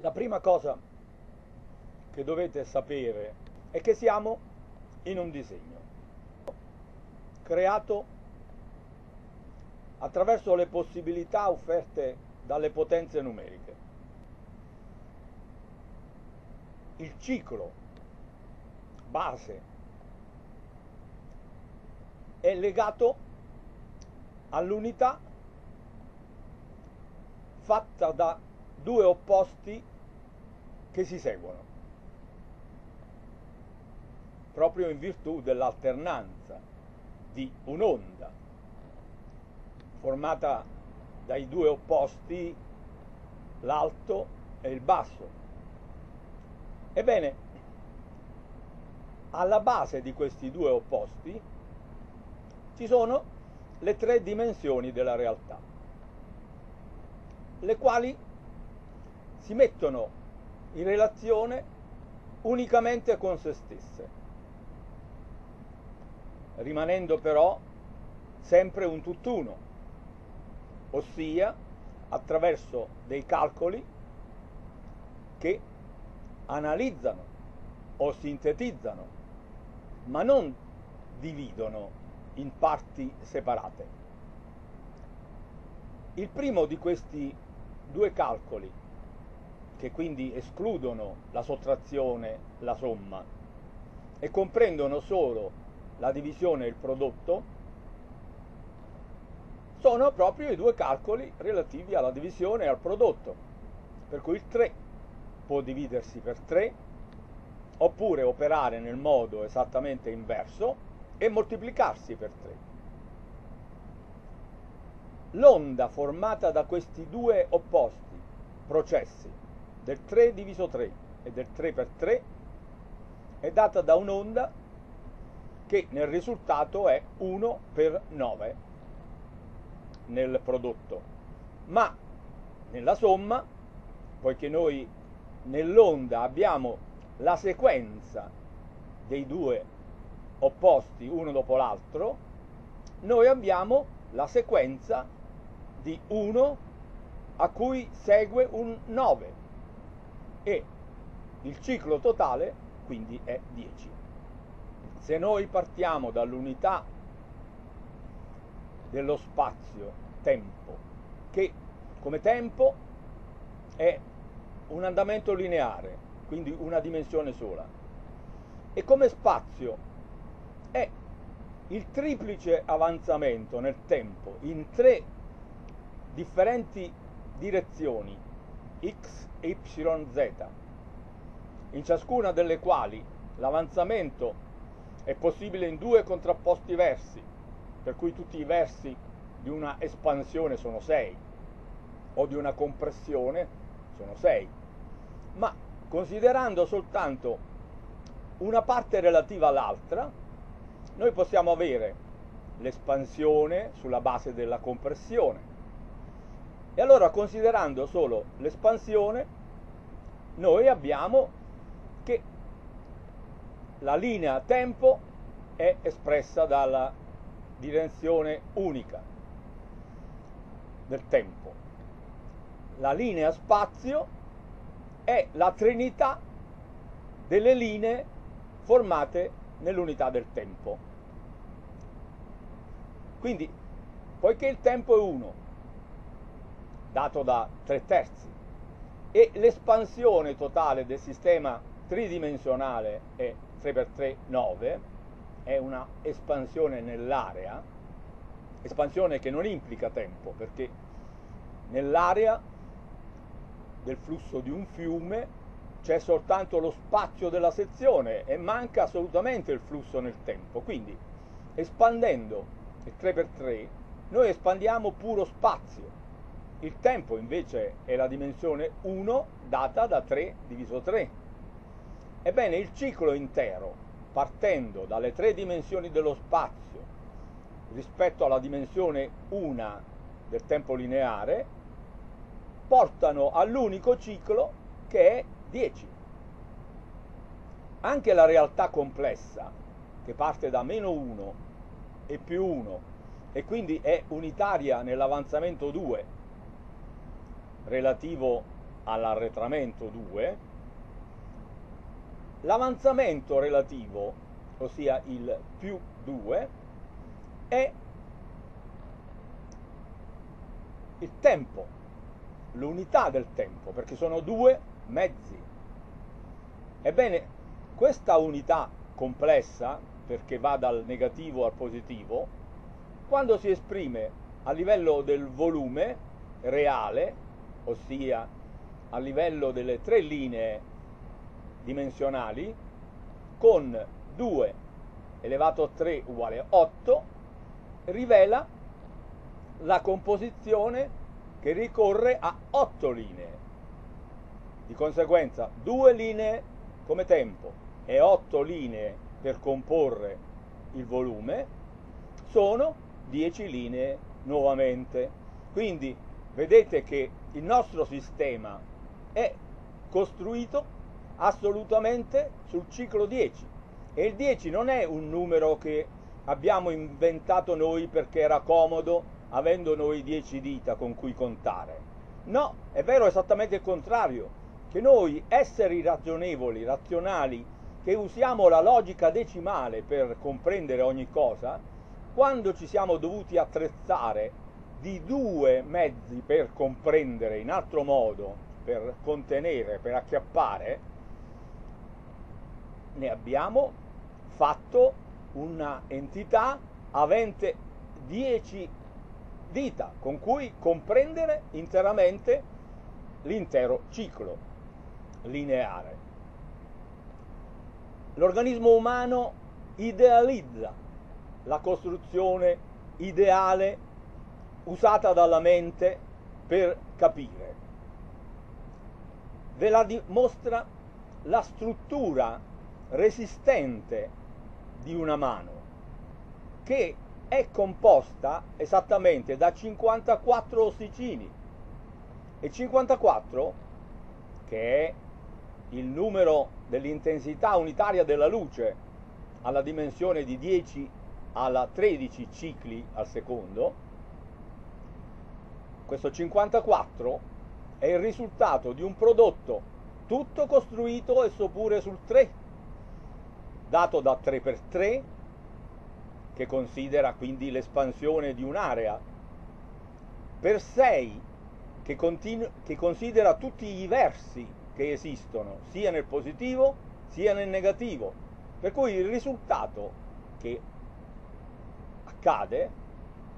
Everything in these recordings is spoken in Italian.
La prima cosa che dovete sapere è che siamo in un disegno creato attraverso le possibilità offerte dalle potenze numeriche. Il ciclo base è legato all'unità fatta da due opposti che si seguono, proprio in virtù dell'alternanza di un'onda formata dai due opposti, l'alto e il basso. Ebbene, alla base di questi due opposti ci sono le tre dimensioni della realtà, le quali si mettono in relazione unicamente con se stesse, rimanendo però sempre un tutt'uno, ossia attraverso dei calcoli che analizzano o sintetizzano, ma non dividono in parti separate. Il primo di questi due calcoli che quindi escludono la sottrazione, la somma, e comprendono solo la divisione e il prodotto, sono proprio i due calcoli relativi alla divisione e al prodotto, per cui il 3 può dividersi per 3, oppure operare nel modo esattamente inverso e moltiplicarsi per 3. L'onda formata da questi due opposti processi del 3 diviso 3 e del 3 per 3 è data da un'onda che nel risultato è 1 per 9 nel prodotto. Ma nella somma poiché noi nell'onda abbiamo la sequenza dei due opposti uno dopo l'altro noi abbiamo la sequenza di 1 a cui segue un 9 e il ciclo totale quindi è 10. Se noi partiamo dall'unità dello spazio-tempo, che come tempo è un andamento lineare, quindi una dimensione sola, e come spazio è il triplice avanzamento nel tempo in tre differenti direzioni x, y, z, in ciascuna delle quali l'avanzamento è possibile in due contrapposti versi, per cui tutti i versi di una espansione sono 6 o di una compressione sono 6, ma considerando soltanto una parte relativa all'altra, noi possiamo avere l'espansione sulla base della compressione, e allora considerando solo l'espansione, noi abbiamo che la linea tempo è espressa dalla direzione unica del tempo. La linea spazio è la trinità delle linee formate nell'unità del tempo. Quindi, poiché il tempo è uno dato da 3 terzi. E l'espansione totale del sistema tridimensionale è 3x3 9 è una espansione nell'area espansione che non implica tempo perché nell'area del flusso di un fiume c'è soltanto lo spazio della sezione e manca assolutamente il flusso nel tempo. Quindi espandendo il 3x3 noi espandiamo puro spazio il tempo invece è la dimensione 1 data da 3 diviso 3. Ebbene, il ciclo intero, partendo dalle tre dimensioni dello spazio rispetto alla dimensione 1 del tempo lineare, portano all'unico ciclo che è 10. Anche la realtà complessa, che parte da meno 1 e più 1 e quindi è unitaria nell'avanzamento 2 relativo all'arretramento 2, l'avanzamento relativo, ossia il più 2, è il tempo, l'unità del tempo, perché sono due mezzi. Ebbene, questa unità complessa, perché va dal negativo al positivo, quando si esprime a livello del volume reale, ossia a livello delle tre linee dimensionali, con 2 elevato a 3 uguale 8, rivela la composizione che ricorre a 8 linee. Di conseguenza, due linee come tempo e 8 linee per comporre il volume sono 10 linee nuovamente. Quindi vedete che il nostro sistema è costruito assolutamente sul ciclo 10 e il 10 non è un numero che abbiamo inventato noi perché era comodo avendo noi 10 dita con cui contare. No, è vero esattamente il contrario, che noi esseri ragionevoli, razionali, che usiamo la logica decimale per comprendere ogni cosa, quando ci siamo dovuti attrezzare di due mezzi per comprendere in altro modo, per contenere, per acchiappare, ne abbiamo fatto una entità avente 10 dita con cui comprendere interamente l'intero ciclo lineare. L'organismo umano idealizza la costruzione ideale usata dalla mente per capire. Ve la dimostra la struttura resistente di una mano che è composta esattamente da 54 ossicini e 54 che è il numero dell'intensità unitaria della luce alla dimensione di 10 alla 13 cicli al secondo questo 54 è il risultato di un prodotto tutto costruito e pure sul 3 dato da 3x3 che considera quindi l'espansione di un'area per 6 che, che considera tutti i versi che esistono sia nel positivo sia nel negativo. Per cui il risultato che accade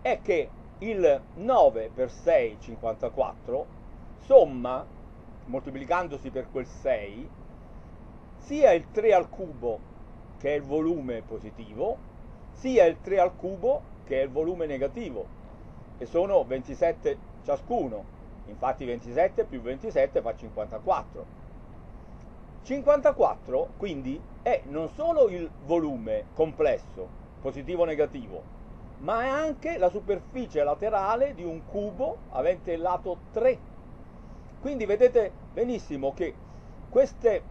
è che il 9 per 6 54 somma moltiplicandosi per quel 6 sia il 3 al cubo che è il volume positivo sia il 3 al cubo che è il volume negativo. E sono 27 ciascuno. Infatti 27 più 27 fa 54 54 quindi è non solo il volume complesso positivo negativo ma è anche la superficie laterale di un cubo avente il lato 3 quindi vedete benissimo che queste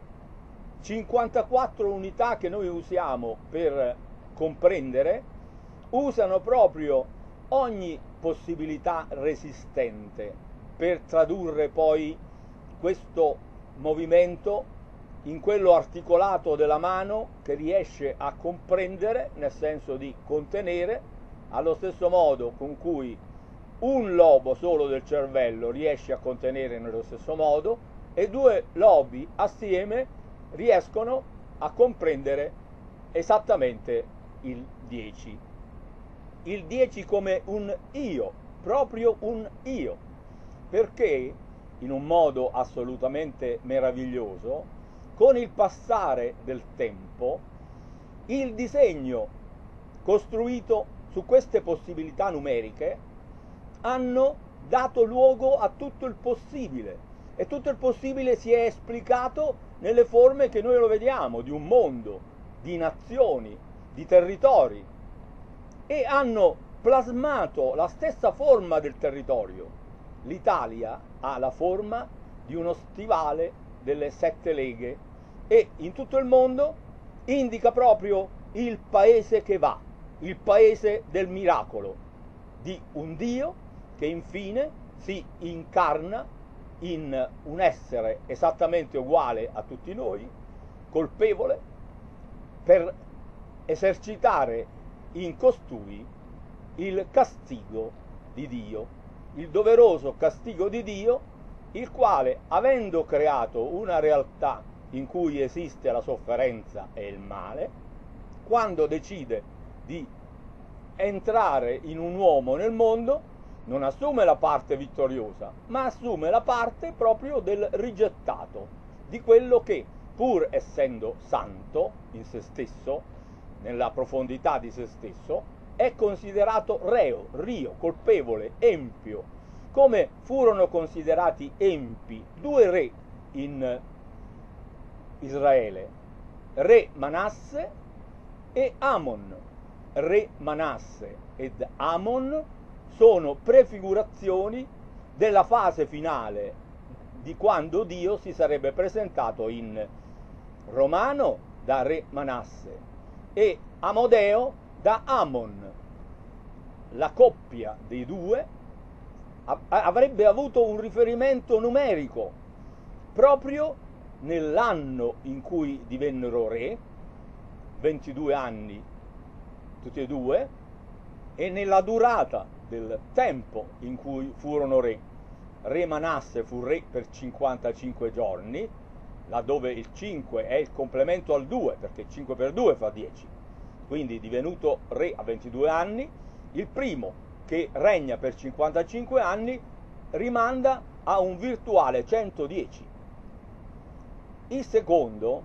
54 unità che noi usiamo per comprendere, usano proprio ogni possibilità resistente per tradurre poi questo movimento in quello articolato della mano che riesce a comprendere, nel senso di contenere, allo stesso modo con cui un lobo solo del cervello riesce a contenere nello stesso modo e due lobi assieme riescono a comprendere esattamente il 10. Il 10 come un io, proprio un io, perché in un modo assolutamente meraviglioso, con il passare del tempo, il disegno costruito su queste possibilità numeriche hanno dato luogo a tutto il possibile. E tutto il possibile si è esplicato nelle forme che noi lo vediamo, di un mondo, di nazioni, di territori. E hanno plasmato la stessa forma del territorio. L'Italia ha la forma di uno stivale delle sette leghe. E in tutto il mondo indica proprio il paese che va, il paese del miracolo, di un Dio che infine si incarna in un essere esattamente uguale a tutti noi, colpevole, per esercitare in costui il castigo di Dio, il doveroso castigo di Dio, il quale, avendo creato una realtà in cui esiste la sofferenza e il male, quando decide di entrare in un uomo nel mondo, non assume la parte vittoriosa, ma assume la parte proprio del rigettato, di quello che, pur essendo santo in se stesso, nella profondità di se stesso, è considerato reo, rio, colpevole, empio, come furono considerati empi due re in Israele, re Manasse e Amon. Re Manasse ed Amon sono prefigurazioni della fase finale di quando Dio si sarebbe presentato in Romano da re Manasse e Amodeo da Amon. La coppia dei due avrebbe avuto un riferimento numerico proprio nell'anno in cui divennero re, 22 anni tutti e due, e nella durata del tempo in cui furono re. Re Manasse fu re per 55 giorni, laddove il 5 è il complemento al 2, perché 5 per 2 fa 10. Quindi divenuto re a 22 anni, il primo che regna per 55 anni rimanda a un virtuale 110. Il secondo,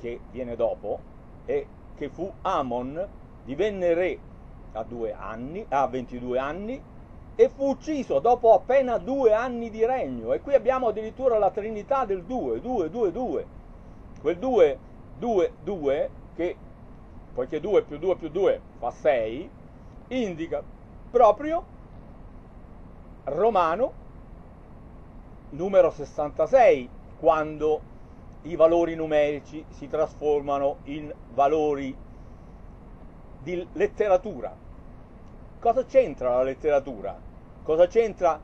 che viene dopo, e che fu Amon, divenne re a, anni, a 22 anni e fu ucciso dopo appena due anni di regno. E qui abbiamo addirittura la trinità del 2, 2, 2, 2. Quel 2, 2, 2, che poiché 2 più 2 più 2 fa 6, indica proprio Romano numero 66, quando i valori numerici si trasformano in valori di letteratura. Cosa c'entra la letteratura? Cosa c'entra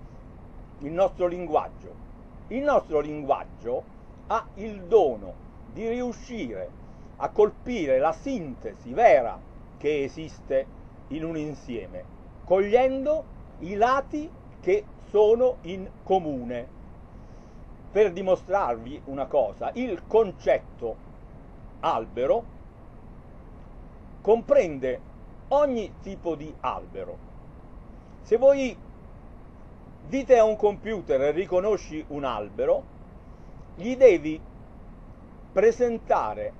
il nostro linguaggio? Il nostro linguaggio ha il dono di riuscire a colpire la sintesi vera che esiste in un insieme, cogliendo i lati che sono in comune. Per dimostrarvi una cosa, il concetto albero comprende ogni tipo di albero. Se voi dite a un computer riconosci un albero, gli devi presentare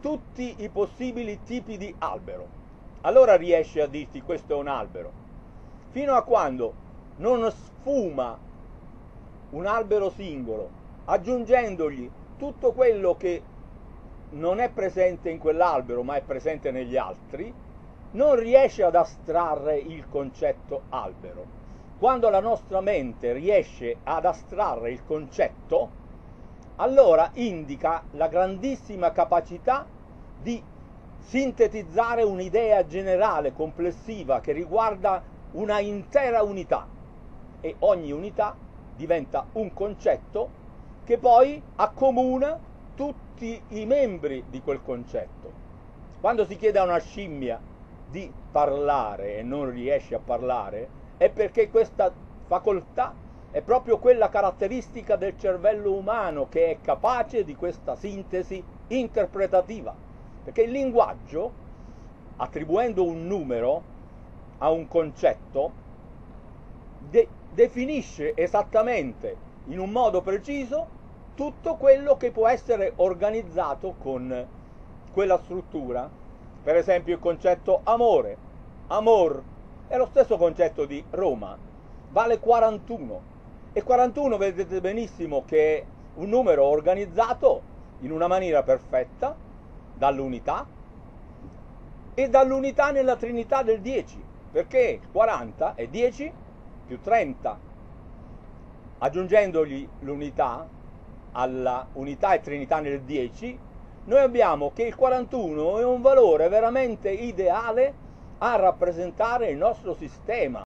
tutti i possibili tipi di albero. Allora riesce a dirti questo è un albero. Fino a quando non sfuma un albero singolo, aggiungendogli tutto quello che non è presente in quell'albero ma è presente negli altri, non riesce ad astrarre il concetto albero. Quando la nostra mente riesce ad astrarre il concetto, allora indica la grandissima capacità di sintetizzare un'idea generale, complessiva, che riguarda una intera unità e ogni unità diventa un concetto che poi accomuna tutti i membri di quel concetto. Quando si chiede a una scimmia di parlare e non riesce a parlare, è perché questa facoltà è proprio quella caratteristica del cervello umano che è capace di questa sintesi interpretativa. Perché il linguaggio, attribuendo un numero a un concetto, de- definisce esattamente in un modo preciso tutto quello che può essere organizzato con quella struttura. Per esempio il concetto amore, amor, è lo stesso concetto di Roma, vale 41 e 41 vedete benissimo che è un numero organizzato in una maniera perfetta dall'unità e dall'unità nella trinità del 10 perché 40 è 10 più 30 aggiungendogli l'unità alla unità e trinità nel 10 noi abbiamo che il 41 è un valore veramente ideale a rappresentare il nostro sistema